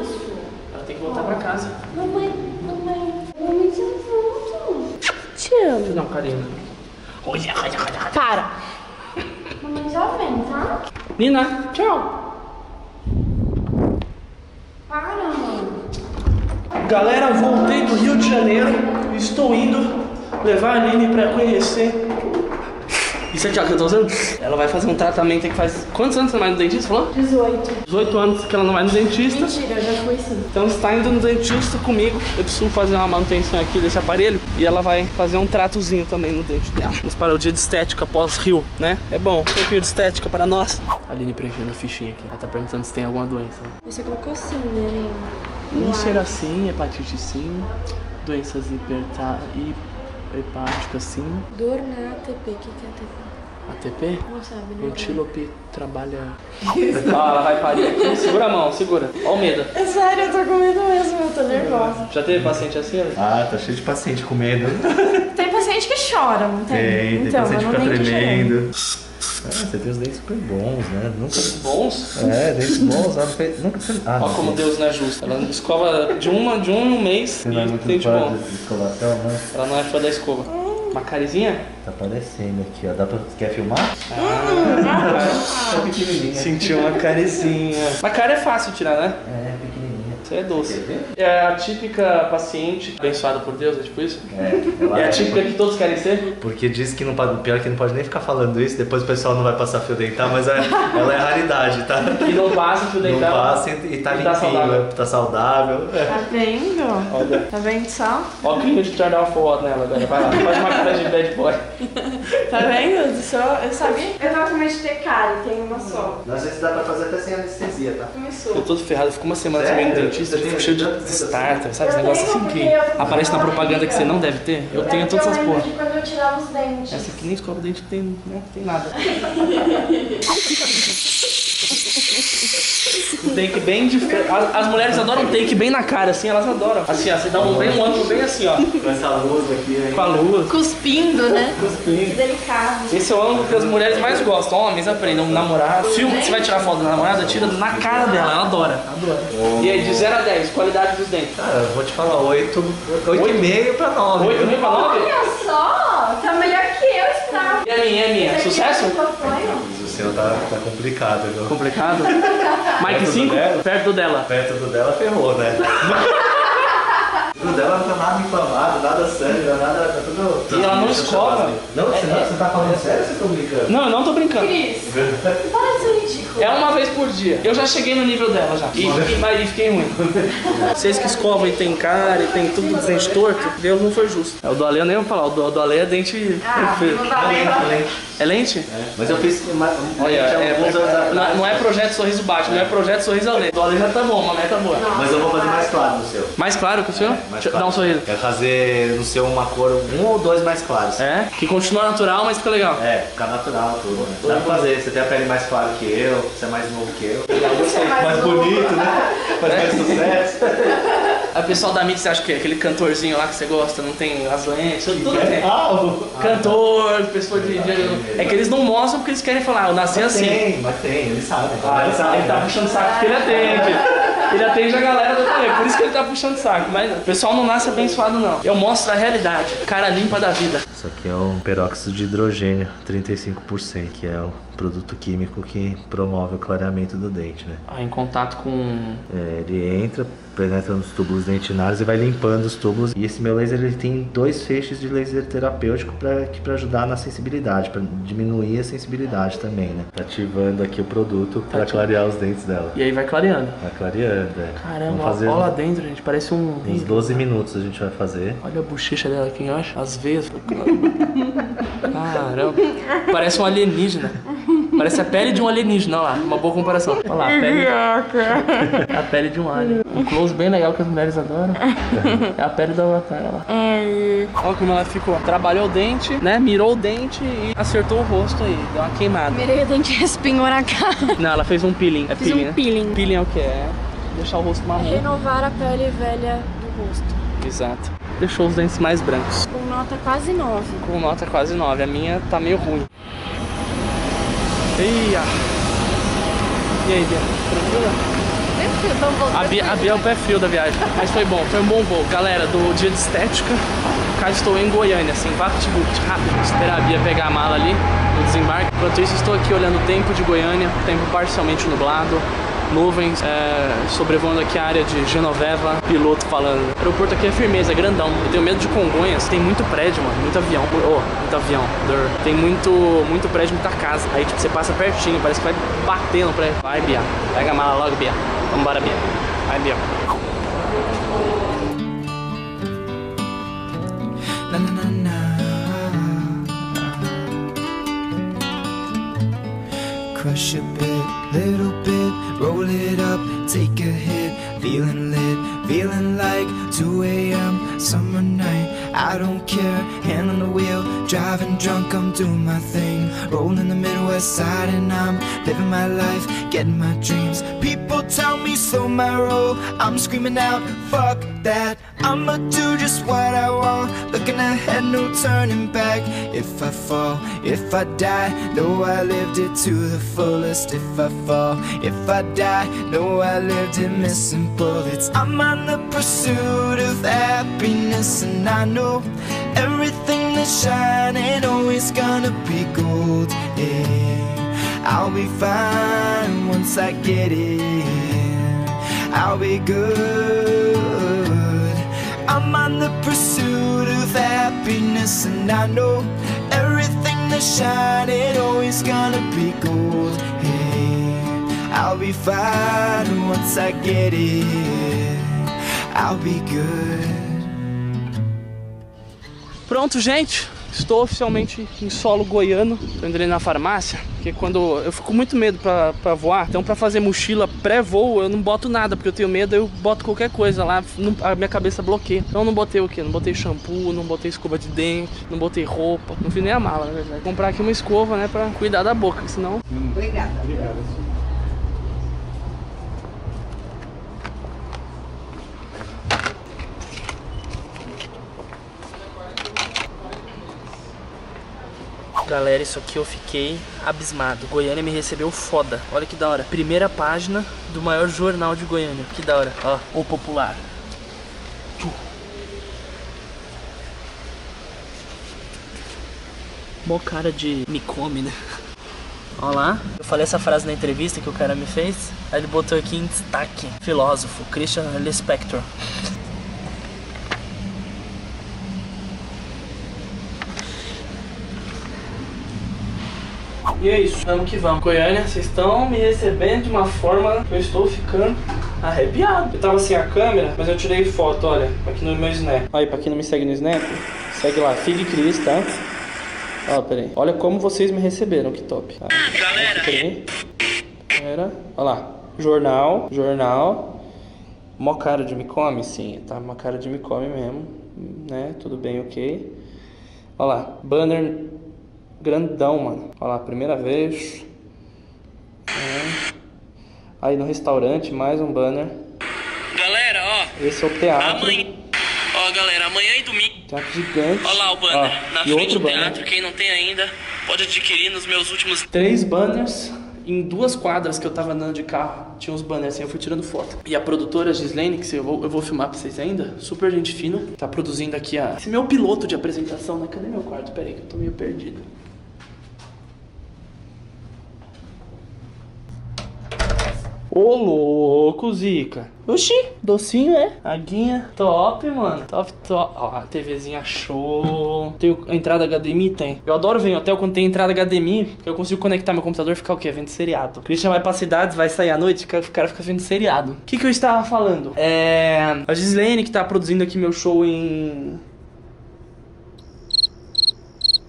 isso. Ela tem que voltar pra casa. Mamãe, mamãe, mamãe, já volto. Te Deixa eu amo. dar um carinho. Olha, olha, olha. Para. Mamãe já vem, tá? Nina, tchau. Para, mãe. Galera, voltei do Rio de Janeiro. Estou indo levar a Nini pra conhecer. Isso aqui, ó, que eu tô usando. Ela vai fazer um tratamento que faz. Quantos anos você não vai no dentista? Falou? 18. 18 anos que ela não vai no dentista. Mentira, eu já fui sim. Então você está indo no dentista comigo. Eu preciso fazer uma manutenção aqui desse aparelho. E ela vai fazer um tratozinho também no dente dela. Vamos para o dia de estética pós-rio, né? É bom, um pouquinho de estética para nós. A Aline preenchendo a fichinha aqui. Ela tá perguntando se tem alguma doença. Você colocou sim, né? Úlcera sim, hepatite sim, doenças hiperta... hi- hepáticas sim, Dor na ATP. O que, que é ATP? ATP, Não sabe, né? antílope trabalha... ah, ela vai parir aqui. Segura a mão, segura. Ó o medo. É sério, eu tô com medo mesmo, eu tô nervosa. Já teve paciente assim, Ale? Ah, tá cheio de paciente com medo. Tem paciente que chora, não tem? Tem, tem então, paciente que não fica tremendo. Ah, você tem os dentes super bons, né? Nunca. Bons? É, dentes bons, ela não fez. Nunca fez. Ah, não como. Deus não é justo. Ela escova de uma de um mês Você não é e muito tem de bom. de escovação, né? Ela não é fã da escova. Uma carizinha? Tá aparecendo aqui, ó. Dá pra... Quer filmar? Ah, É pequenininha. sentiu uma carizinha. Mas cara é fácil tirar, né? É, é doce. É a típica paciente abençoada por Deus, é tipo isso? É, É a típica que todos querem ser? Porque diz que não pode. Pior que não pode nem ficar falando isso, depois o pessoal não vai passar fio dental, mas é- ela é raridade, tá? Que não passa fio Não dental. passa e, e tá E tá limpinho, saudável. tá saudável. É. Tá vendo? Olha. Tá vendo só? Ó o clima de uma foto nela agora. Vai lá, faz uma cara de bad boy. Tá vendo? Eu, eu sabia. Eu tava com medo de ter cara e tem uma só. Às vezes dá pra fazer até sem anestesia, tá? Começou. Eu todo ferrado, fico uma semana sem ir no dentista, Fico tem- cheio de starter, sabe? Esse negócio assim que aparece na propaganda que você não deve ter. Eu tenho todas essas porra. de quando eu tirava os dentes. Essa aqui nem escova o dente tem, né? tem nada. Um take bem diferente. As, as mulheres adoram take bem na cara, assim, elas adoram. Assim, ó, você dá um, bem, um ângulo bem assim, ó. Com essa luz aqui, aí. Com a lua. Cuspindo, né? Cuspindo. Delicado. Esse é o ângulo que as mulheres mais gostam. Homens aprendam, namorado. Filme, você vai tirar foto da namorada, tira na cara dela, ela adora. Adora. E aí, de 0 a 10, qualidade dos dentes. Cara, eu vou te falar, 8, 8,5 pra 9. 8 mil pra 9? Olha só, tá melhor que eu esperava. E a minha, e a minha? Sucesso? Tá, tá complicado, viu? Complicado. Mike 5, dela? perto do dela. Perto do dela ferrou, né? O dela não tá nada inflamado, nada sério, nada. Tá tudo. E ela não escova. Não, você, não, você tá falando sério ou você tá brincando? Não, eu não tô brincando. Cris, para ridículo. É uma vez por dia. Eu já cheguei no nível dela já. E, e, mas e fiquei ruim. Vocês que escovam e tem cara e tem tudo de dente torto, Deus não foi justo. É, o do Ale eu nem vou falar, o do, o do Ale é dente Ah, perfeito. não valeu. É lente? Mas eu fiz. Olha, é, é- não, é- não é projeto sorriso baixo, não é projeto sorriso Ale. O do Ale já tá bom, uma meta boa. Mas eu vou fazer mais claro no seu. Mais claro que o seu? Mais Deixa eu claro. dar um sorriso. Quero fazer no seu uma cor, um ou dois mais claros. É? Que continua natural, mas fica legal. É, ficar natural tudo, né? Dá pra fazer, você tem a pele mais clara que eu, você é mais novo que eu. Mais bonito, né? Faz mais sucesso. Aí o pessoal da mídia, você acha que é aquele cantorzinho lá que você gosta, não tem as lentes, tudo tem. Ah, o- Cantor, pessoa de, de- É que eles não mostram porque eles querem falar, "Ah, eu nasci Mas assim. tem, mas tem, eles sabem. Ah, eles ele, tá- ele tá puxando saco porque ele atende. Ele atende a galera do também, por isso que ele tá puxando saco. Mas o pessoal não nasce abençoado, não. Eu mostro a realidade, cara limpa da vida. Isso aqui é um peróxido de hidrogênio, 35%, que é um produto químico que promove o clareamento do dente, né? Ah, em contato com. É, ele entra, penetra nos túbulos dentinários e vai limpando os túbulos. E esse meu laser ele tem dois feixes de laser terapêutico para ajudar na sensibilidade, para diminuir a sensibilidade também, né? Tá ativando aqui o produto para clarear os dentes dela. E aí vai clareando. Vai clareando, é. Caramba, Vamos fazer ó lá dentro, gente. Parece um. uns 12 minutos a gente vai fazer. Olha a bochecha dela aqui, eu acho. As veias. Caramba. Parece um alienígena. Parece a pele de um alienígena, olha lá. Uma boa comparação. Olha lá, a pele. a pele de um alien. Um close bem legal que as mulheres adoram. É a pele do avatar, olha lá. Olha como ela ficou. Trabalhou o dente, né? Mirou o dente e acertou o rosto aí. Deu uma queimada. Mirei o dente respingou na cara. Não, ela fez um peeling. É Fiz peeling, um né? peeling. Peeling é o que? É deixar o rosto marrom. Renovar a pele velha do rosto. Exato. Deixou os dentes mais brancos. Com nota quase 9. Com nota quase 9. A minha tá meio ruim. Eia! E aí, Bia? Tranquila? voltar. A Bia, a Bia é o pé frio da viagem. Mas foi bom, foi um bom voo. Galera, do dia de estética, cá estou em Goiânia, assim, vapt-vupt, rápido. Esperar a Bia pegar a mala ali no desembarque. Enquanto isso, estou aqui olhando o tempo de Goiânia, tempo parcialmente nublado. Nuvens é, sobrevoando aqui a área de Genoveva, piloto falando. O aeroporto aqui é firmeza, é grandão. Eu tenho medo de Congonhas, tem muito prédio, mano, muito avião. Oh, muito avião. Tem muito, muito prédio, muita casa. Aí, tipo, você passa pertinho, parece que vai bater no prédio. Vai, Bia. Pega a mala logo, Bia. Vambora, Bia. Vai, Bia. Crush a bit, little feeling lit, feeling like 2 a.m. summer night. I don't care, doing my thing. Rolling the Midwest side and I'm living my life, getting my dreams. People tell me slow my roll, I'm screaming out, fuck that. I'ma do just what I want, looking ahead, no turning back. If I fall, if I die, know I lived it to the fullest. If I fall, if I die, know I lived it missing bullets. I'm on the pursuit of happiness, and I know everything that's shining oh, always gonna be gold. Yeah. I'll be fine once I get it. I'll be good. I'm on the pursuit of happiness, and I know everything that's shining oh, always gonna be gold. Hey, I'll be fine once I get it. I'll be good. Pronto, gente. Estou oficialmente em solo goiano. Tô indo ali na farmácia, porque quando eu fico com muito medo pra, pra voar, então pra fazer mochila pré-voo eu não boto nada, porque eu tenho medo, eu boto qualquer coisa lá, não, a minha cabeça bloqueia. Então eu não botei o que? Não botei shampoo, não botei escova de dente, não botei roupa, não fiz nem a mala, na verdade. Vou comprar aqui uma escova, né, pra cuidar da boca, senão. Obrigada. Obrigada. Galera, isso aqui eu fiquei abismado. Goiânia me recebeu foda. Olha que da hora. Primeira página do maior jornal de Goiânia. Que da hora. Ó, o popular. Mó cara de me come, né? Olha lá. Eu falei essa frase na entrevista que o cara me fez. Aí ele botou aqui em destaque. Filósofo, Christian Lispector. E é isso, vamos que vamos. Goiânia, vocês estão me recebendo de uma forma que eu estou ficando arrepiado. Eu tava sem a câmera, mas eu tirei foto, olha, aqui no meu Snap. Aí, pra quem não me segue no Snap, segue lá, Fig Cris, tá? Ó, peraí. Olha como vocês me receberam, que top. Ah, galera! Peraí. Era. Olha lá. Jornal, jornal. Mó cara de me come? Sim, tá uma cara de me come mesmo. Né? Tudo bem, ok. Olha lá. Banner grandão, mano. Olha lá, primeira vez. É. Aí no restaurante, mais um banner. Galera, ó. Esse é o teatro. Amanhã. Ó, galera, amanhã e domingo. Teatro gigante. Olha lá o banner. Ó, Na e frente outro do banner. teatro. Quem não tem ainda, pode adquirir nos meus últimos. Três banners em duas quadras que eu tava andando de carro. Tinha uns banners assim, eu fui tirando foto. E a produtora Gislaine, que eu vou, eu vou filmar pra vocês ainda, super gente fina, tá produzindo aqui a, esse meu piloto de apresentação, né? Cadê meu quarto? Pera aí que eu tô meio perdido. Ô louco, Zica. Oxi, docinho é? Aguinha, top, mano. Top, top. Ó, a TVzinha show. Tem a entrada HDMI? Tem. Eu adoro ver em hotel quando tem entrada HDMI, porque eu consigo conectar meu computador e ficar o quê? Vendo seriado. Christian vai pra cidades, vai sair à noite, o cara fica vendo seriado. O que que eu estava falando? É. A Gislaine que tá produzindo aqui meu show em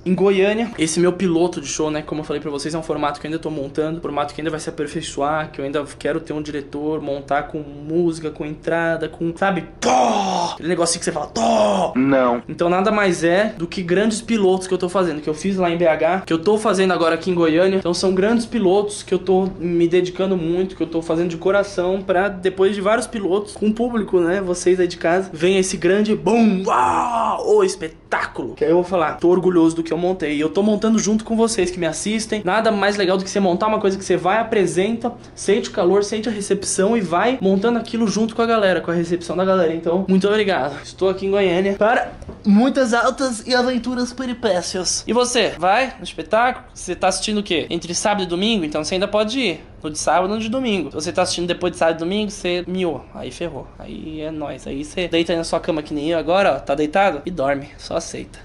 em Goiânia. Esse meu piloto de show, né? Como eu falei pra vocês, é um formato que eu ainda tô montando. Formato que ainda vai se aperfeiçoar. Que eu ainda quero ter um diretor, montar com música, com entrada, com, sabe? Tó! Aquele negocinho que você fala, Tó! Não. Então nada mais é do que grandes pilotos que eu tô fazendo, que eu fiz lá em BH, que eu tô fazendo agora aqui em Goiânia. Então são grandes pilotos que eu tô me dedicando muito, que eu tô fazendo de coração pra depois de vários pilotos, com o público, né, vocês aí de casa, venha esse grande boom, uau, o espetáculo espetáculo. Que aí eu vou falar, tô orgulhoso do que eu montei. E eu tô montando junto com vocês que me assistem. Nada mais legal do que você montar uma coisa que você vai, apresenta, sente o calor, sente a recepção e vai montando aquilo junto com a galera, com a recepção da galera. Então, muito obrigado. Estou aqui em Goiânia para muitas altas e aventuras peripécias. E você, vai no espetáculo? Você tá assistindo o quê? Entre sábado e domingo? Então você ainda pode ir. No de sábado ou no de domingo. Se você tá assistindo depois de sábado e domingo, você miou. Aí ferrou. Aí é nóis. Aí você deita aí na sua cama que nem eu agora, ó. Tá deitado? E dorme. Só aceita.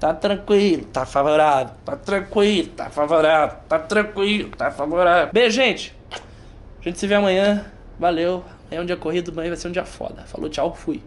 Tá tranquilo, tá favorável. Tá tranquilo, tá favorável. Tá tranquilo, tá favorável. Beijo, gente. A gente se vê amanhã. Valeu. É um dia corrido, mas vai ser um dia foda. Falou, tchau, fui.